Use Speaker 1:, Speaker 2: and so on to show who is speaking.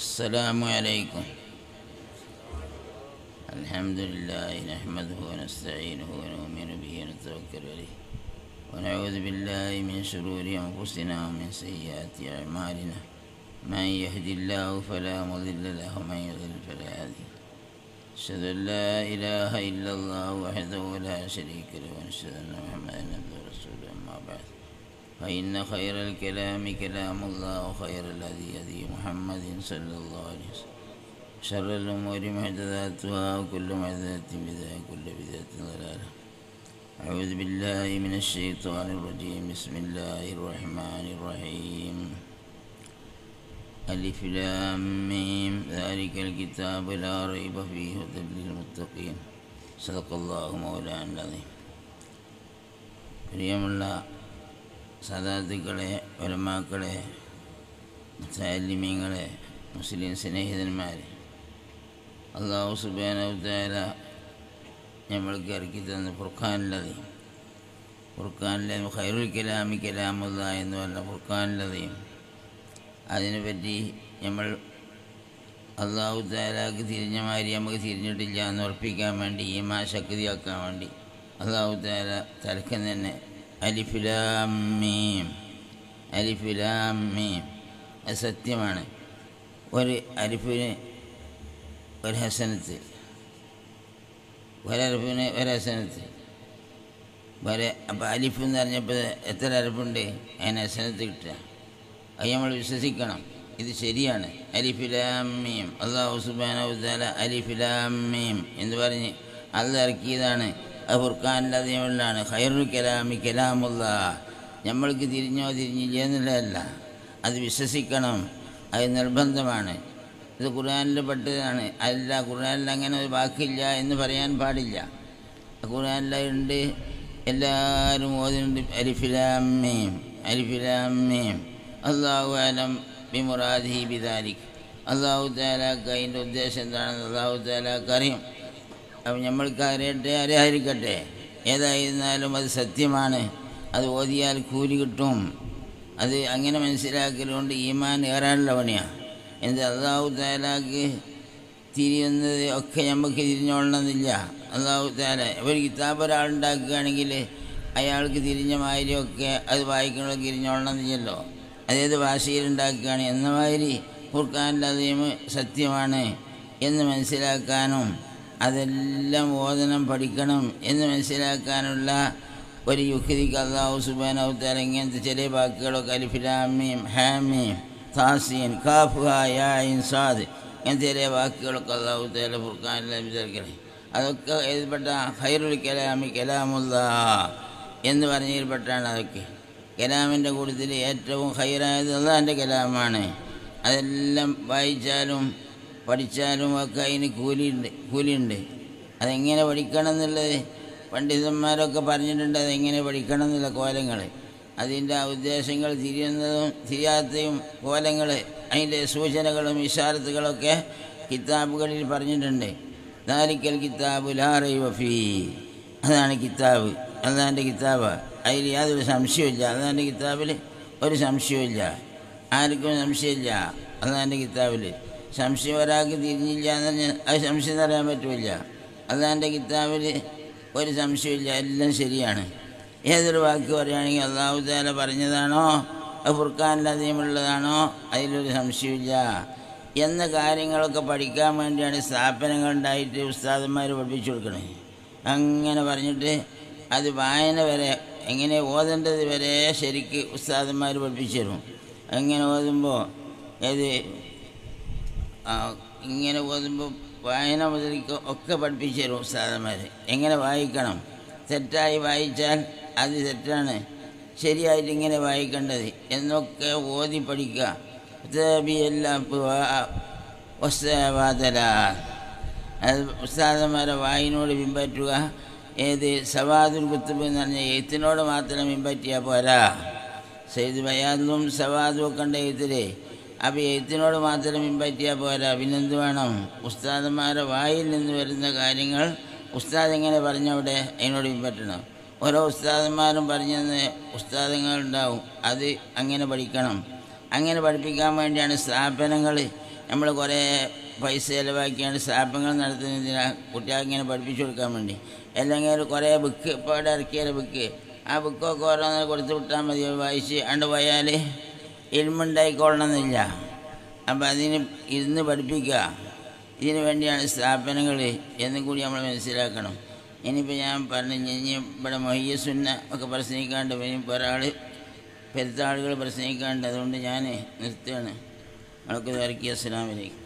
Speaker 1: السلام عليكم. الحمد لله نحمده ونستعينه ونؤمن به ونتوكل عليه. ونعوذ بالله من شرور أنفسنا ومن سيئات أعمالنا. من يهد الله فلا مضل له ومن يضلل فلا هادي. أشهد أن لا إله إلا الله وحده لا شريك له. ونشهد أن محمدا عبده ورسوله. أما بعد. فإن خير الكلام كلام الله وخير الهدي هدي محمد صلى الله عليه وسلم شر الأمور محدثاتها وكل محدثة بدعة وكل بدعة ضلالة أعوذ بالله من الشيطان الرجيم بسم الله الرحمن الرحيم ألف لام ميم ذلك الكتاب لا ريب فيه هدى للمتقين صدق الله مولانا العظيم പ്രിയമുള്ള സദാത്തുക്കളെ ഒരമാക്കളെ സാലിമ്യങ്ങളെ മുസ്ലിം സ്നേഹിതന്മാരെ അള്ളാഹു സുബാനവത്താല നമ്മൾക്ക് ഇറക്കി തന്ന ഫുർഖാനിലതി ഫുർഖാനിലെ ഖൈറുൽ കലാമി കലാമുല്ല എന്ന് പറഞ്ഞ ഫുർഖാനിലതയും അതിനെപ്പറ്റി നമ്മൾ അള്ളാഹു താലാക്ക് തിരിഞ്ഞ മാതിരി നമുക്ക് തിരിഞ്ഞിട്ടില്ല എന്ന് ഉറപ്പിക്കാൻ വേണ്ടി ഈ ശക്തിയാക്കാൻ വേണ്ടി അള്ളാഹു താല തലക്കം തന്നെ അലിഫിലാമീം ലാം അത് സത്യമാണ്. ഒരു അലിഫിന് ഒരു ഹസനത്ത്. ഒരലിഫിന് ഒരു ഹസനത്ത്. വരെ അപ്പം അലിഫ് എന്ന് പറഞ്ഞപ്പോൾ എത്ര അലിഫുണ്ട്? അതിന് ഹസനത്ത് കിട്ടുക. അത് നമ്മൾ വിശ്വസിക്കണം. ഇത് ശരിയാണ്. അലിഫിലാമീം അള്ളാഹു സുബാന അലിഫിലാമീം എന്ന് പറഞ്ഞ് അത് ഇറക്കിയതാണ്. അത് അതിനുള്ളാണ് ഹൈറു കലാമി കലാമുള്ള. നമ്മൾക്ക് തിരിഞ്ഞോ തിരിഞ്ഞില്ല എന്നുള്ളതല്ല. അത് വിശ്വസിക്കണം. അത് നിർബന്ധമാണ്. ഇത് ഖുർആാനിൽ പെട്ടതാണ്. അല്ല ഖുർആാനിൽ അങ്ങനെ ഒരു വാക്കില്ല എന്ന് പറയാൻ പാടില്ല. ഖുർആാനിലുണ്ട് എല്ലാവരും ഓതിനുണ്ട് അരിഫിലാമ്മയും അരിഫിലാമ്മയും അള്ളാഹു അലം ബിമുറാദി ബിദാരിഖ് അള്ളാഹു താലാക്ക് അതിന്റെ ഉദ്ദേശം എന്താണെന്ന് അള്ളാഹു താലാക്ക് അറിയും. അപ്പം നമ്മൾക്ക് അറിയട്ടെ അറിയാതിരിക്കട്ടെ. ഏതായിരുന്നാലും അത് സത്യമാണ്. അത് ഓതിയാൽ കൂലി കിട്ടും. അത് അങ്ങനെ മനസ്സിലാക്കലുകൊണ്ട് ഈമാൻ ഏറാനുള്ള പണിയാണ് എന്ത് അള്ളാഹു താലാക്ക് തിരിയുന്നത് ഒക്കെ നമുക്ക് തിരിഞ്ഞോളണമെന്നില്ല. അള്ളാഹു താല ഒരു കിതാബ് ഒരാളുണ്ടാക്കുകയാണെങ്കിൽ അയാൾക്ക് തിരിഞ്ഞ മാതിരിയൊക്കെ അത് വായിക്കണമെങ്കിൽ തിരിഞ്ഞോളണമെന്നില്ലല്ലോ. അതേത് ഭാഷയിലുണ്ടാക്കുകയാണ് എന്ന മാതിരി ഫുർഖാന്റെ അതീം സത്യമാണ് എന്ന് മനസ്സിലാക്കാനും അതെല്ലാം ഓതനം പഠിക്കണം എന്ന് മനസ്സിലാക്കാനുള്ള ഒരു യുക്തിക്ക് അള്ളാഹു സുബാനവുത്താൽ ഇങ്ങനത്തെ ചെറിയ വാക്കുകളൊക്കെ അലിഫിലാമീം ഹാമീം താസീൻ കാഫ് ഹായിൻ സാദ് ഇങ്ങനത്തെ ചെറിയ വാക്കുകളൊക്കെ അള്ളാഹു താല ഫുർഖാനിൽ വിചാരിക്കണേ അതൊക്കെ എഴുതപ്പെട്ട ഹൈറുൽ കലാമി കലാമുല്ല എന്ന് പറഞ്ഞതിൽപ്പെട്ടാണ് അതൊക്കെ. കലാമിന്റെ കൂട്ടത്തിൽ ഏറ്റവും ഹൈറായത് അള്ളാന്റെ കലാമാണ്. അതെല്ലാം വായിച്ചാലും പഠിച്ചാലും ഒക്കെ അതിന് കൂലിയുണ്ട് കൂലിയുണ്ട്. അതെങ്ങനെ പഠിക്കണം എന്നുള്ളത് പണ്ഡിതന്മാരൊക്കെ പറഞ്ഞിട്ടുണ്ട് അതെങ്ങനെ പഠിക്കണം എന്നുള്ള കോലങ്ങൾ അതിന്റെ ഉദ്ദേശങ്ങൾ തിരിയുന്നതും തിരിയാത്തതും കോലങ്ങൾ അതിന്റെ സൂചനകളും ഇഷാരത്തുകളൊക്കെ കിതാബുകളിൽ പറഞ്ഞിട്ടുണ്ട്. ദാരിക്കൽ കിതാബ് ലാറൈ വഫീ അതാണ് കിതാബ്. അതാന്റെ കിതാബ്. അതിൽ യാതൊരു സംശയമില്ല അതാന്റെ കിതാബിൽ ഒരു സംശയമില്ല ആർക്കും സംശയമില്ല. അതാന്റെ കിതാബിൽ. സംശയം ഒരാൾക്ക് തിരിഞ്ഞില്ല എന്ന് പറഞ്ഞാൽ അത് സംശയം അറിയാൻ പറ്റില്ല അതാന്റെ കിതാബിൽ ഒരു സംശയമില്ല എല്ലാം ശരിയാണ്. ഏതൊരു വാക്ക് പറയുകയാണെങ്കിൽ അള്ളാഹു താല പറഞ്ഞതാണോ? ഫുർഖാന്റെ അധികമുള്ളതാണോ? അതിലൊരു സംശയമില്ല. എന്ന കാര്യങ്ങളൊക്കെ പഠിക്കാൻ വേണ്ടിയാണ് സ്ഥാപനങ്ങൾ ഉണ്ടായിട്ട് ഉസ്താദന്മാർ പഠിപ്പിച്ചു കൊടുക്കണേ. അങ്ങനെ പറഞ്ഞിട്ട് അത് വായന വരെ എങ്ങനെ ഓതേണ്ടത് വരെ ശരിക്ക് ഉസ്താദന്മാർ പഠിപ്പിച്ചു തരും. അങ്ങനെ ഓതുമ്പോൾ ഏത് ഇങ്ങനെ ഓതുമ്പോൾ വായന മുതലിക്ക് ഒക്കെ പഠിപ്പിച്ചു തരും ഉസ്താദന്മാർ എങ്ങനെ വായിക്കണം? തെറ്റായി വായിച്ചാൽ അത് തെറ്റാണ്. ശരിയായിട്ട് ഇങ്ങനെ വായിക്കേണ്ടത് എന്നൊക്കെ ഓതി പഠിക്കുക. അത് ഉസ്താദന്മാരെ വായിനോട് പിൻപറ്റുക. ഏത് സവാദുൽ കുത്തുബ് എന്ന് പറഞ്ഞ എഴുത്തിനോട് മാത്രം പിൻപറ്റിയാൽ പോരാ. സെയ്ത് ബയാദും സവാദും ഒക്കെ ഉണ്ട് എഴുത്തിൽ. അപ്പോൾ എഴുത്തിനോട് മാത്രം പിൻപറ്റിയാൽ പോരാ. പിന്നെന്ത് വേണം? ഉസ്താദന്മാരുടെ വായിൽ നിന്ന് വരുന്ന കാര്യങ്ങൾ ഉസ്താദ് എങ്ങനെ പറഞ്ഞവിടെ അതിനോട് പിൻപറ്റണം. ഓരോ ഉസ്താദന്മാരും പറഞ്ഞെന്ന് ഉസ്താദങ്ങളുണ്ടാവും. അത് അങ്ങനെ പഠിക്കണം. അങ്ങനെ പഠിപ്പിക്കാൻ വേണ്ടിയാണ് സ്ഥാപനങ്ങൾ നമ്മൾ കുറേ പൈസ ചിലവാക്കിയാണ് സ്ഥാപനങ്ങൾ നടത്തുന്നതിന് കുട്ടികൾക്ക് ഇങ്ങനെ പഠിപ്പിച്ചു കൊടുക്കാൻ വേണ്ടി. അല്ലെങ്കിൽ കുറേ ബുക്ക് ഇപ്പോൾ ഇവിടെ ഇറക്കിയ ബുക്ക്. ആ ബുക്കൊക്കെ ഓരോന്ന് കൊടുത്തു വിട്ടാൽ മതി. വായിച്ച് അണ്ട് പോയാൽ ഇൽമുണ്ടായിക്കൊള്ളണമെന്നില്ല അപ്പം അതിന് ഇരുന്ന് പഠിപ്പിക്കുക. ഇതിനു വേണ്ടിയാണ് സ്ഥാപനങ്ങൾ എന്നും കൂടി നമ്മൾ മനസ്സിലാക്കണം. ഇനിയിപ്പോൾ ഞാൻ പറഞ്ഞു ഇനി ഇവിടെ മൊയ്യസുന്ന ഒക്കെ പ്രസംഗിക്കാണ്ട് ഇനിയിപ്പോൾ ഒരാൾ പെരുത്ത ആളുകൾ പ്രസംഗിക്കാണ്ട് അതുകൊണ്ട് ഞാൻ നിർത്തുകയാണ്. നമുക്ക് ഇറക്കി അസ്സലാമലൈക്കും